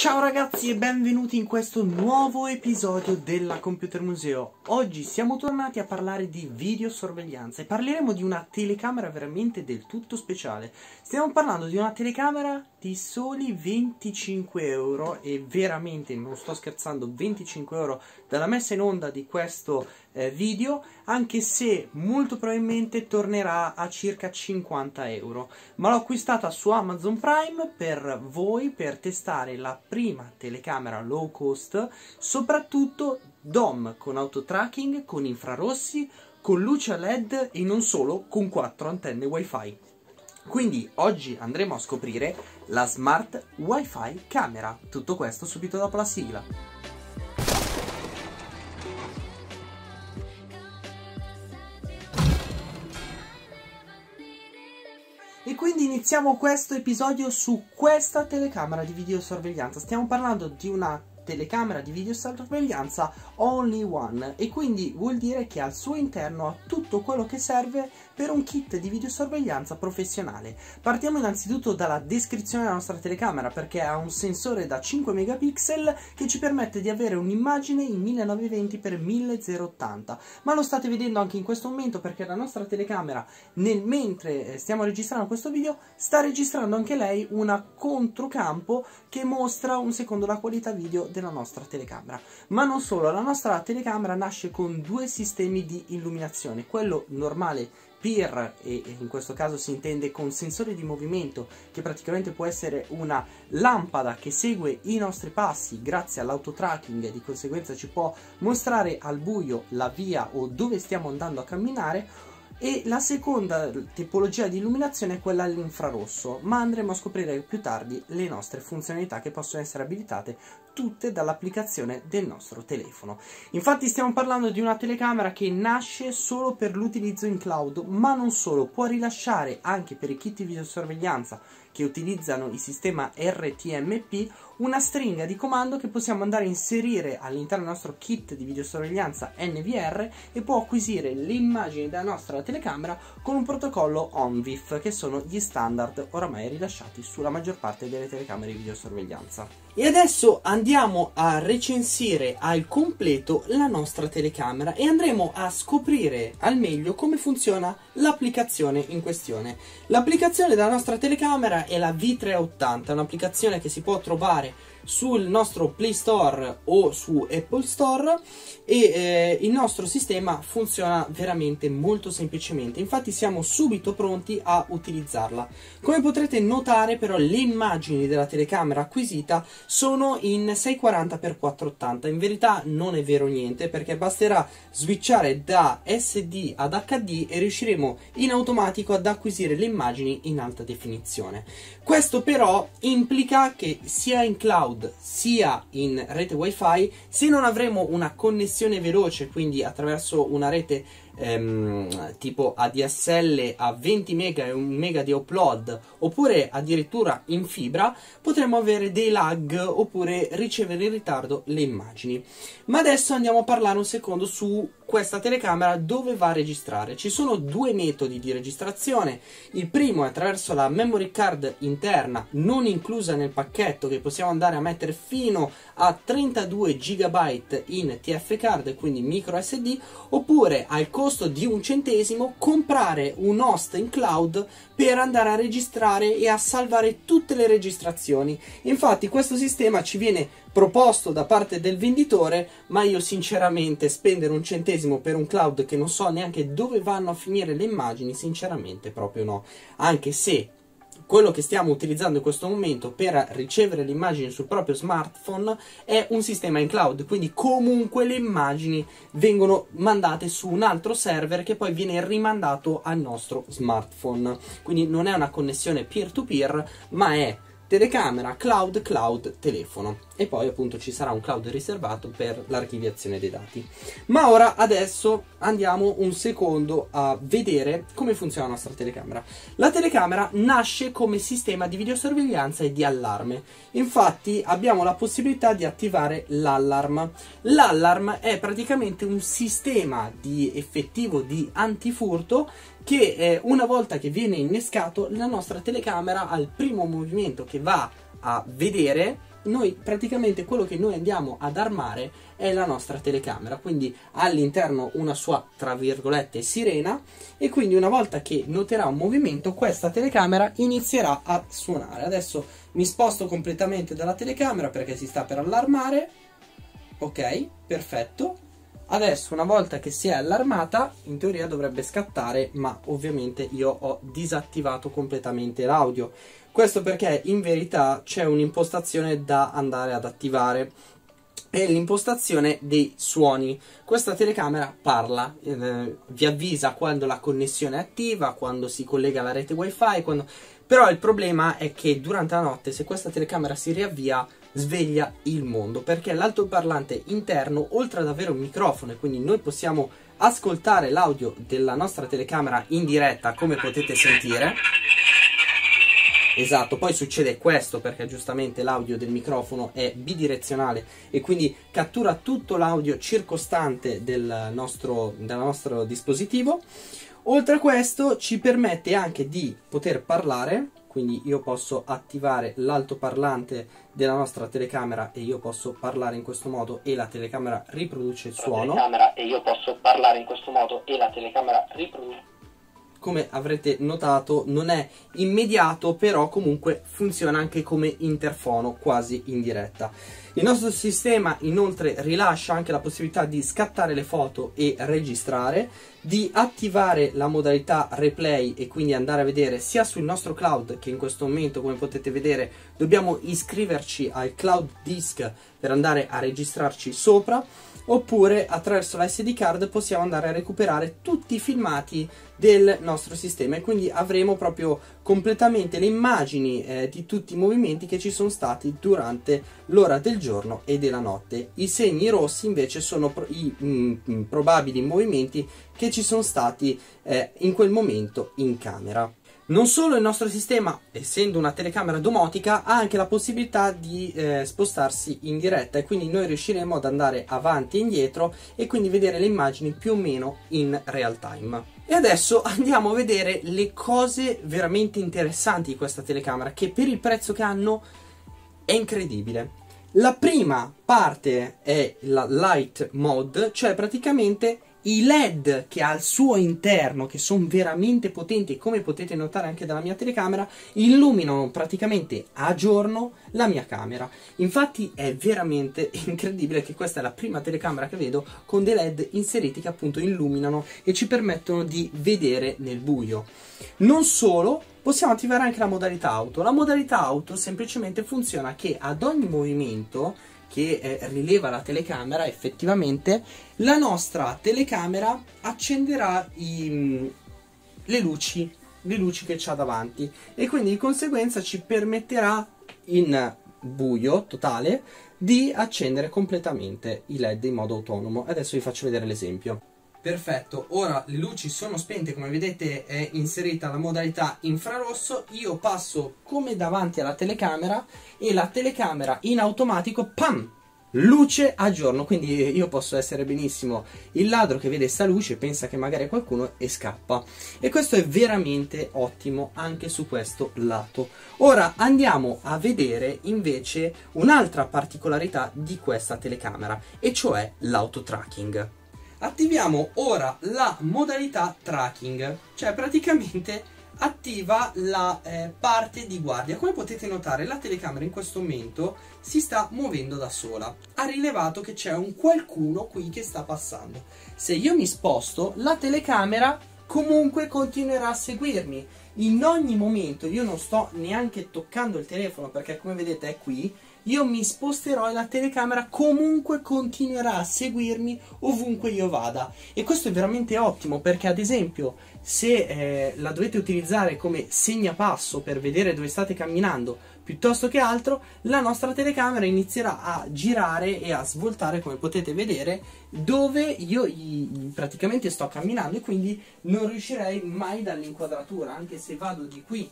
Ciao ragazzi e benvenuti in questo nuovo episodio della Computer Museo. Oggi siamo tornati a parlare di videosorveglianza e parleremo di una telecamera veramente del tutto speciale. Stiamo parlando di una telecamera di soli 25 euro e veramente non sto scherzando 25 euro dalla messa in onda di questo eh, video anche se molto probabilmente tornerà a circa 50 euro ma l'ho acquistata su Amazon Prime per voi per testare la prima telecamera low cost soprattutto DOM con autotracking con infrarossi con luce led e non solo con quattro antenne wifi quindi oggi andremo a scoprire la smart wifi camera. Tutto questo subito dopo la sigla. Quindi iniziamo questo episodio su questa telecamera di videosorveglianza. Stiamo parlando di una telecamera di videosorveglianza only one e quindi vuol dire che al suo interno ha tutto quello che serve per un kit di videosorveglianza professionale. Partiamo innanzitutto dalla descrizione della nostra telecamera perché ha un sensore da 5 megapixel che ci permette di avere un'immagine in 1920x1080 ma lo state vedendo anche in questo momento perché la nostra telecamera nel mentre eh, stiamo registrando questo video sta registrando anche lei una controcampo che mostra un secondo la qualità video della nostra telecamera. Ma non solo, la nostra telecamera nasce con due sistemi di illuminazione, quello normale PIR e in questo caso si intende con sensore di movimento che praticamente può essere una lampada che segue i nostri passi grazie all'autotracking e di conseguenza ci può mostrare al buio la via o dove stiamo andando a camminare e la seconda tipologia di illuminazione è quella all'infrarosso, ma andremo a scoprire più tardi le nostre funzionalità che possono essere abilitate tutte dall'applicazione del nostro telefono. Infatti stiamo parlando di una telecamera che nasce solo per l'utilizzo in cloud, ma non solo, può rilasciare anche per i kit di videosorveglianza che utilizzano il sistema RTMP una stringa di comando che possiamo andare a inserire all'interno del nostro kit di videosorveglianza NVR e può acquisire le immagini della nostra telecamera con un protocollo ONVIF che sono gli standard oramai rilasciati sulla maggior parte delle telecamere di videosorveglianza. E adesso andiamo a recensire al completo la nostra telecamera e andremo a scoprire al meglio come funziona l'applicazione in questione. L'applicazione della nostra telecamera è la V380, un'applicazione che si può trovare sul nostro Play Store o su Apple Store e eh, il nostro sistema funziona veramente molto semplicemente infatti siamo subito pronti a utilizzarla come potrete notare però le immagini della telecamera acquisita sono in 640x480 in verità non è vero niente perché basterà switchare da SD ad HD e riusciremo in automatico ad acquisire le immagini in alta definizione. Questo però implica che sia in cloud sia in rete wifi se non avremo una connessione veloce quindi attraverso una rete ehm, tipo ADSL a 20 mega e 1 mega di upload oppure addirittura in fibra potremo avere dei lag oppure ricevere in ritardo le immagini. Ma adesso andiamo a parlare un secondo su questa telecamera dove va a registrare. Ci sono due metodi di registrazione. Il primo è attraverso la memory card interna non inclusa nel pacchetto che possiamo andare a mettere fino a 32 GB in TF card quindi micro SD oppure al costo di un centesimo comprare un host in cloud per andare a registrare e a salvare tutte le registrazioni. Infatti questo sistema ci viene proposto da parte del venditore, ma io sinceramente spendere un centesimo per un cloud che non so neanche dove vanno a finire le immagini, sinceramente proprio no. Anche se quello che stiamo utilizzando in questo momento per ricevere le immagini sul proprio smartphone è un sistema in cloud, quindi comunque le immagini vengono mandate su un altro server che poi viene rimandato al nostro smartphone. Quindi non è una connessione peer-to-peer, ma è telecamera, cloud, cloud, telefono e poi appunto ci sarà un cloud riservato per l'archiviazione dei dati. Ma ora adesso andiamo un secondo a vedere come funziona la nostra telecamera. La telecamera nasce come sistema di videosorveglianza e di allarme. Infatti abbiamo la possibilità di attivare l'allarm. L'allarm è praticamente un sistema di effettivo di antifurto che eh, una volta che viene innescato la nostra telecamera al primo movimento che va a vedere noi praticamente quello che noi andiamo ad armare è la nostra telecamera quindi all'interno una sua tra virgolette sirena e quindi una volta che noterà un movimento questa telecamera inizierà a suonare. Adesso mi sposto completamente dalla telecamera perché si sta per allarmare. Ok perfetto Adesso una volta che si è allarmata in teoria dovrebbe scattare ma ovviamente io ho disattivato completamente l'audio questo perché in verità c'è un'impostazione da andare ad attivare è l'impostazione dei suoni. Questa telecamera parla, eh, vi avvisa quando la connessione è attiva, quando si collega alla rete wifi, quando... però il problema è che durante la notte se questa telecamera si riavvia sveglia il mondo perché l'altoparlante interno oltre ad avere un microfono e quindi noi possiamo ascoltare l'audio della nostra telecamera in diretta come potete sentire Esatto, poi succede questo perché giustamente l'audio del microfono è bidirezionale e quindi cattura tutto l'audio circostante del nostro, del nostro dispositivo. Oltre a questo ci permette anche di poter parlare, quindi io posso attivare l'altoparlante della nostra telecamera e io posso parlare in questo modo e la telecamera riproduce il suono. e io posso parlare in questo modo e la telecamera riproduce come avrete notato non è immediato però comunque funziona anche come interfono quasi in diretta il nostro sistema inoltre rilascia anche la possibilità di scattare le foto e registrare di attivare la modalità replay e quindi andare a vedere sia sul nostro cloud che in questo momento come potete vedere dobbiamo iscriverci al cloud disk per andare a registrarci sopra oppure attraverso la SD card possiamo andare a recuperare tutti i filmati del nostro sistema e quindi avremo proprio completamente le immagini eh, di tutti i movimenti che ci sono stati durante l'ora del giorno e della notte. I segni rossi invece sono pro- i mh, mm, mm, probabili movimenti che ci sono stati eh, in quel momento in camera. Non solo il nostro sistema, essendo una telecamera domotica, ha anche la possibilità di eh, spostarsi in diretta e quindi noi riusciremo ad andare avanti e indietro e quindi vedere le immagini più o meno in real time. E adesso andiamo a vedere le cose veramente interessanti di questa telecamera che per il prezzo che hanno è incredibile. La prima parte è la light mode, cioè praticamente i LED che ha al suo interno, che sono veramente potenti, come potete notare anche dalla mia telecamera, illuminano praticamente a giorno la mia camera. Infatti è veramente incredibile che questa è la prima telecamera che vedo con dei LED inseriti che appunto illuminano e ci permettono di vedere nel buio. Non solo, possiamo attivare anche la modalità auto. La modalità auto semplicemente funziona che ad ogni movimento che eh, rileva la telecamera, effettivamente la nostra telecamera accenderà i, le luci, le luci che c'ha davanti e quindi di conseguenza ci permetterà in buio totale di accendere completamente i led in modo autonomo. Adesso vi faccio vedere l'esempio. Perfetto, ora le luci sono spente, come vedete è inserita la modalità infrarosso, io passo come davanti alla telecamera e la telecamera in automatico, pam, luce a giorno, quindi io posso essere benissimo il ladro che vede sta luce, pensa che magari è qualcuno e scappa. E questo è veramente ottimo anche su questo lato. Ora andiamo a vedere invece un'altra particolarità di questa telecamera, e cioè l'autotracking. Attiviamo ora la modalità tracking, cioè praticamente attiva la eh, parte di guardia. Come potete notare la telecamera in questo momento si sta muovendo da sola. Ha rilevato che c'è un qualcuno qui che sta passando. Se io mi sposto, la telecamera comunque continuerà a seguirmi. In ogni momento io non sto neanche toccando il telefono perché come vedete è qui io mi sposterò e la telecamera comunque continuerà a seguirmi ovunque io vada. E questo è veramente ottimo perché ad esempio se eh, la dovete utilizzare come segnapasso per vedere dove state camminando piuttosto che altro, la nostra telecamera inizierà a girare e a svoltare come potete vedere dove io praticamente sto camminando e quindi non riuscirei mai dall'inquadratura anche se vado di qui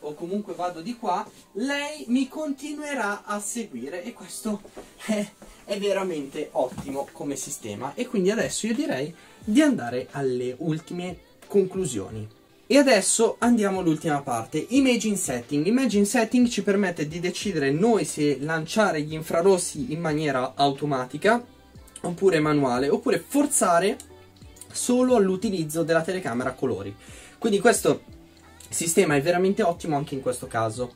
o comunque vado di qua, lei mi continuerà a seguire e questo è, è, veramente ottimo come sistema. E quindi adesso io direi di andare alle ultime conclusioni. E adesso andiamo all'ultima parte, Imaging Setting. Imaging Setting ci permette di decidere noi se lanciare gli infrarossi in maniera automatica oppure manuale, oppure forzare solo all'utilizzo della telecamera colori. Quindi questo sistema è veramente ottimo anche in questo caso.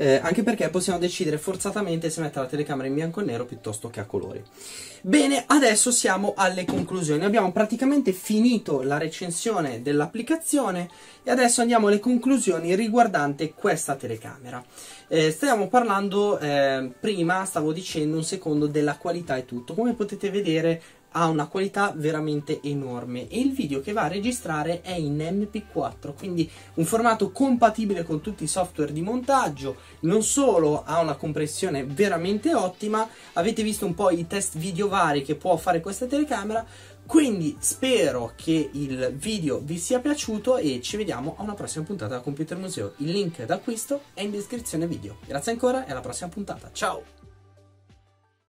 Eh, anche perché possiamo decidere forzatamente se mettere la telecamera in bianco e nero piuttosto che a colori. Bene, adesso siamo alle conclusioni. Abbiamo praticamente finito la recensione dell'applicazione e adesso andiamo alle conclusioni riguardante questa telecamera. Eh, stiamo parlando, eh, prima stavo dicendo un secondo della qualità e tutto. Come potete vedere ha una qualità veramente enorme. E il video che va a registrare è in MP4 quindi un formato compatibile con tutti i software di montaggio. Non solo ha una compressione veramente ottima. Avete visto un po' i test video vari che può fare questa telecamera. Quindi spero che il video vi sia piaciuto e ci vediamo a una prossima puntata da Computer Museo. Il link d'acquisto è in descrizione video. Grazie ancora e alla prossima puntata. Ciao